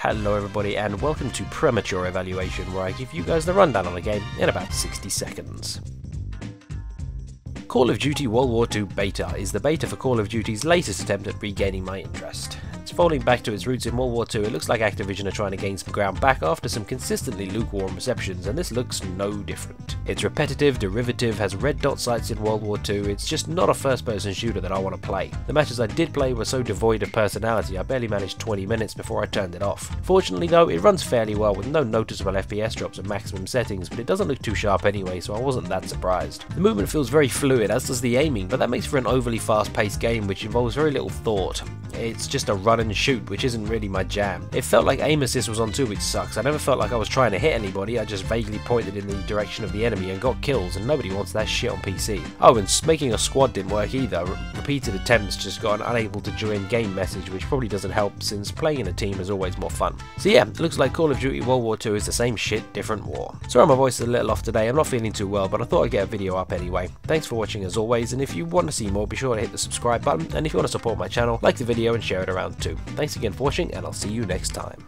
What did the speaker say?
Hello everybody and welcome to Premature Evaluation where I give you guys the rundown on the game in about 60 seconds. Call of Duty World War II Beta is the beta for Call of Duty's latest attempt at regaining my interest. It's falling back to its roots in World War II, it looks like Activision are trying to gain some ground back after some consistently lukewarm receptions, and this looks no different. It's repetitive, derivative, has red dot sights in World War II, it's just not a first person shooter that I want to play. The matches I did play were so devoid of personality, I barely managed 20 minutes before I turned it off. Fortunately though, it runs fairly well with no noticeable FPS drops at maximum settings, but it doesn't look too sharp anyway, so I wasn't that surprised. The movement feels very fluid, as does the aiming, but that makes for an overly fast paced game which involves very little thought. It's just a run and shoot, which isn't really my jam. It felt like aim assist was on too, which sucks. I never felt like I was trying to hit anybody, I just vaguely pointed in the direction of the enemy and got kills, and nobody wants that shit on PC. Oh, and making a squad didn't work either. repeated attempts just got an unable to join game message, which probably doesn't help since playing in a team is always more fun. So yeah, looks like Call of Duty World War II is the same shit, different war. Sorry my voice is a little off today, I'm not feeling too well, but I thought I'd get a video up anyway. Thanks for watching as always, and if you want to see more, be sure to hit the subscribe button, and if you want to support my channel, like the video and share it around too. Thanks again for watching, and I'll see you next time.